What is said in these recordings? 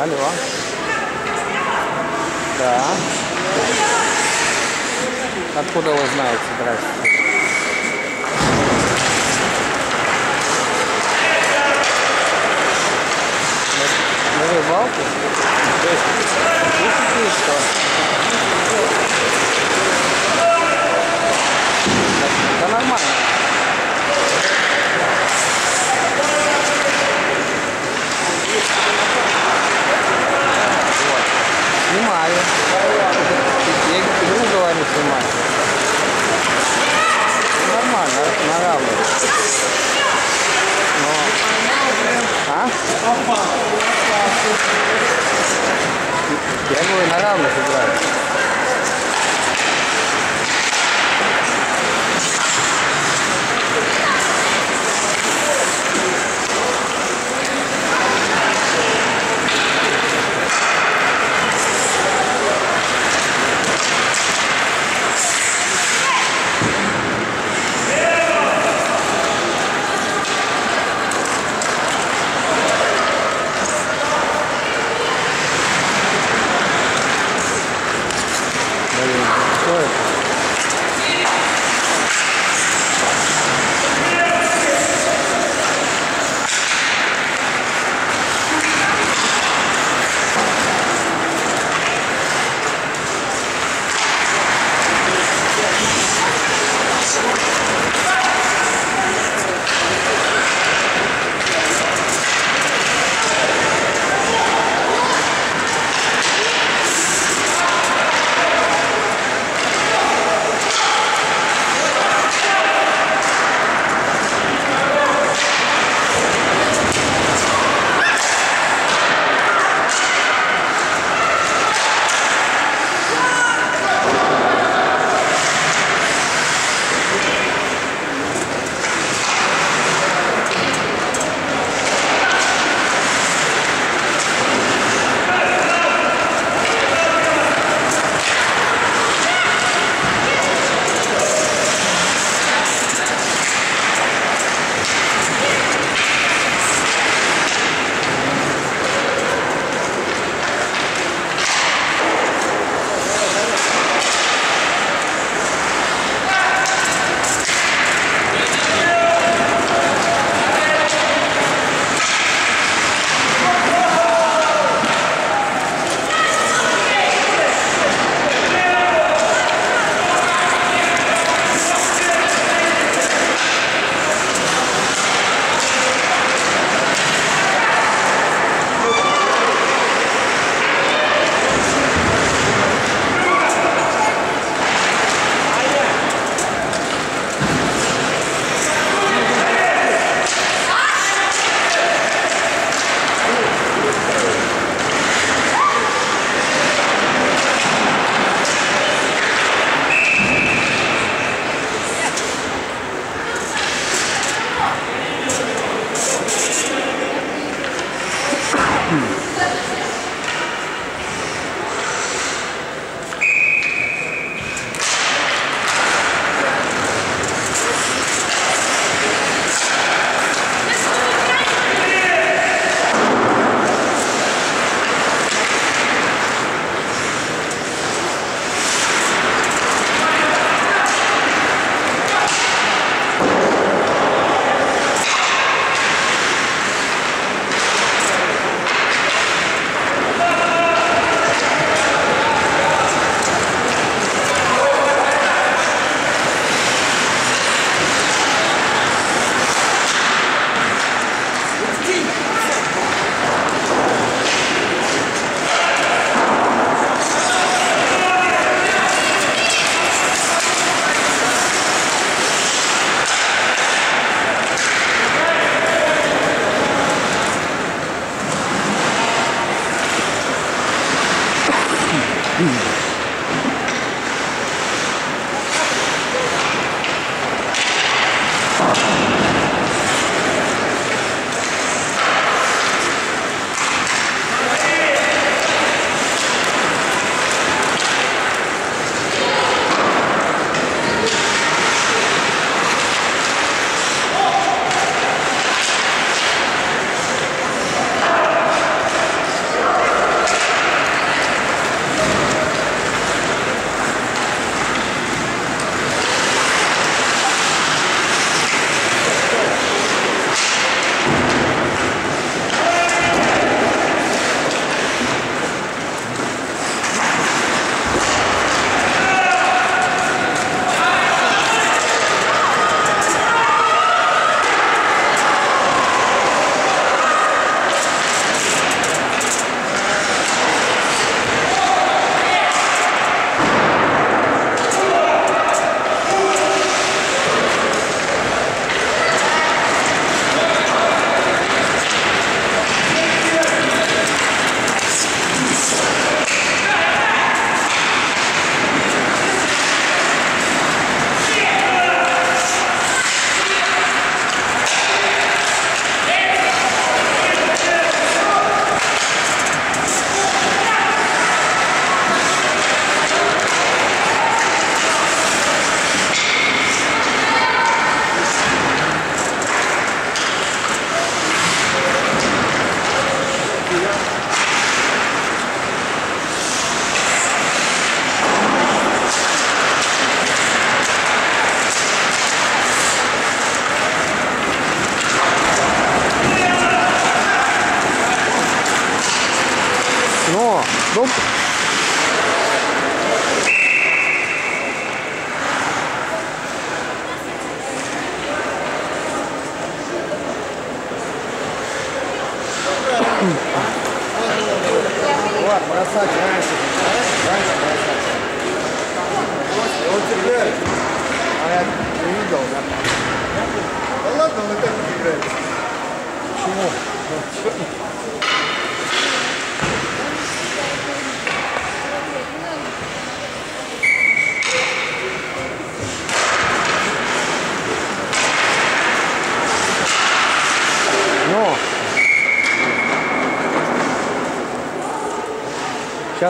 Алло. Да. Откуда вы знаете? Здравствуйте. На рыбалке? Слушайте, что? Да, да нормально. Вот. Снимаю. Я игру снимаю. Нормально, на равных. Но... А? Я говорю, на равных играю.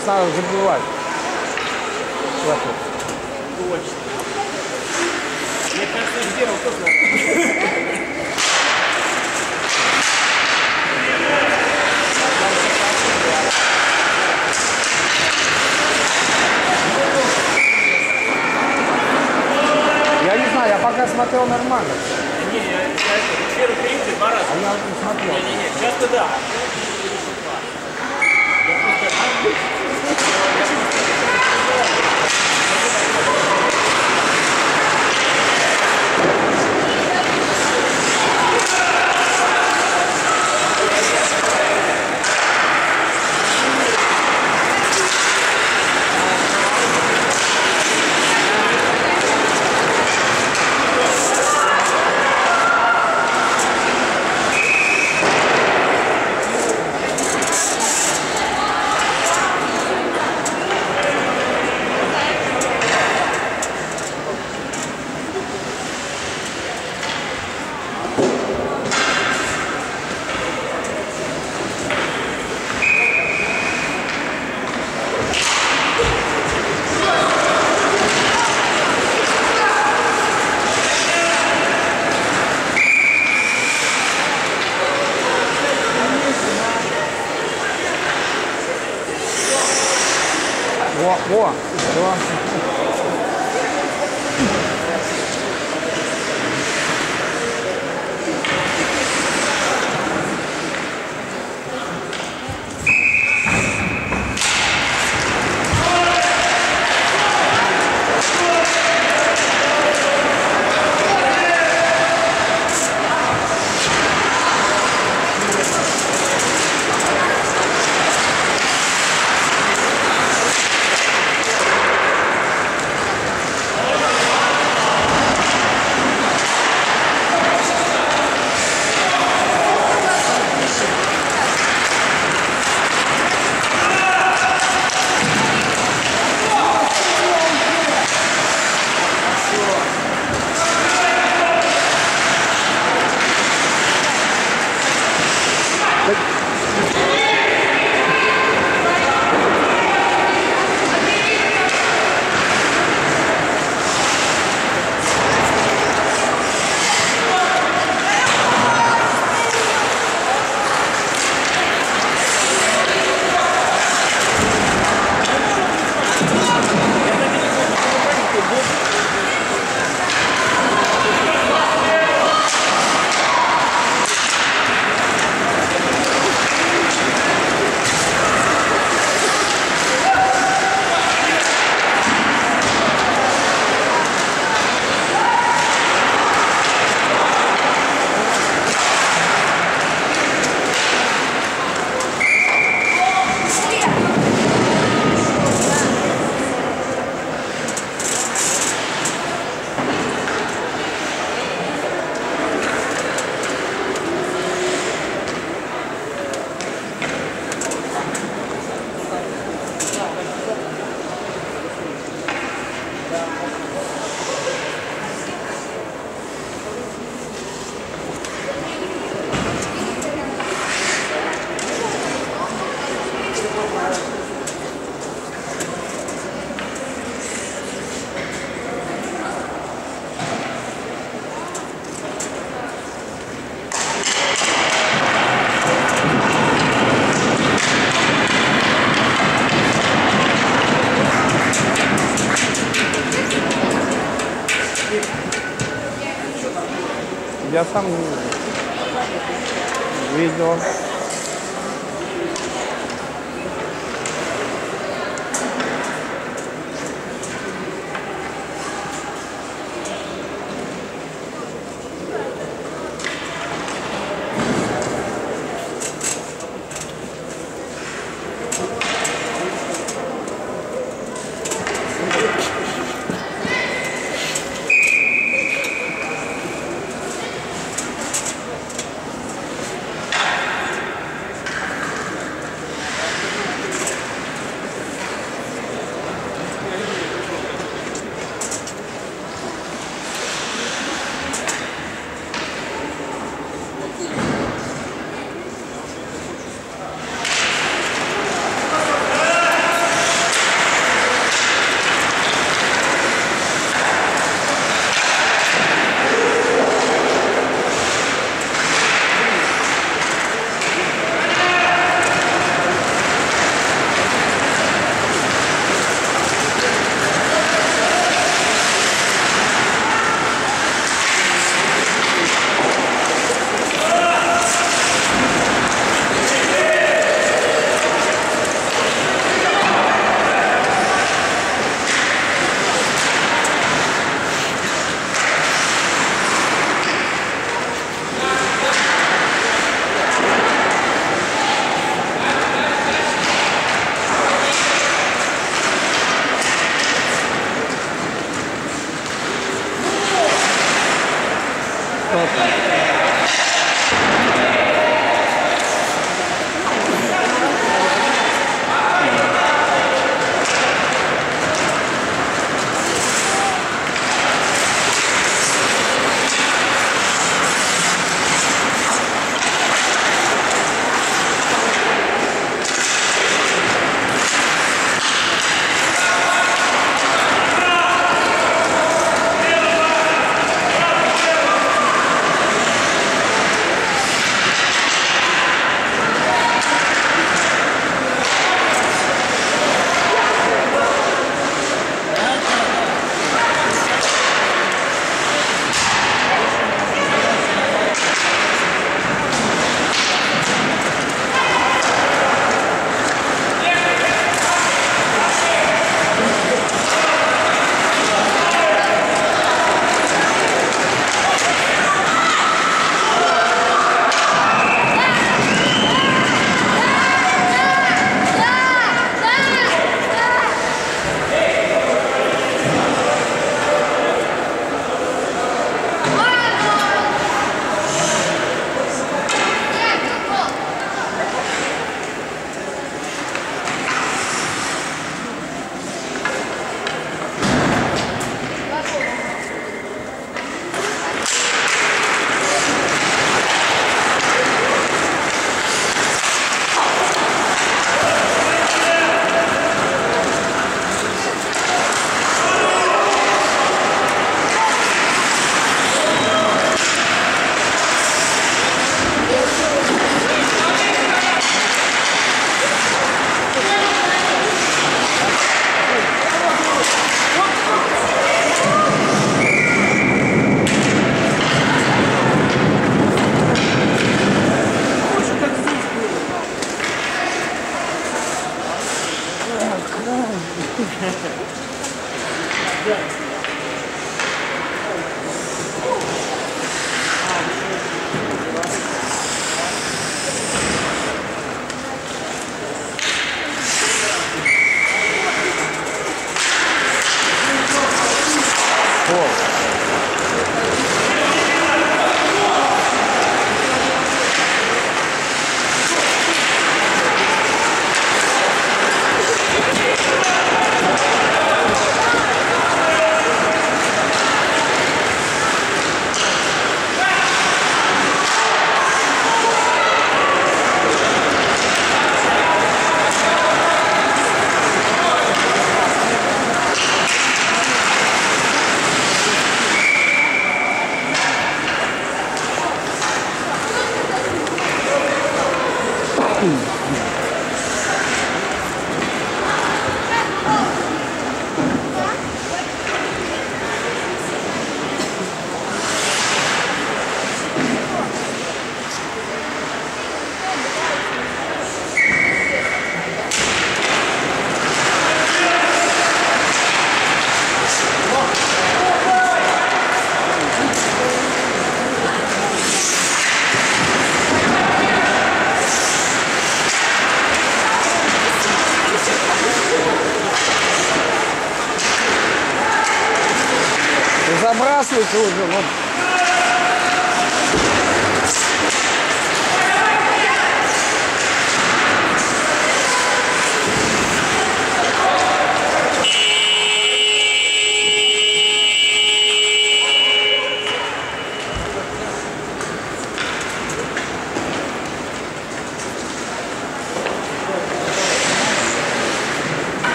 já sempre por.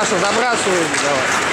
Саша, забрасывай давай.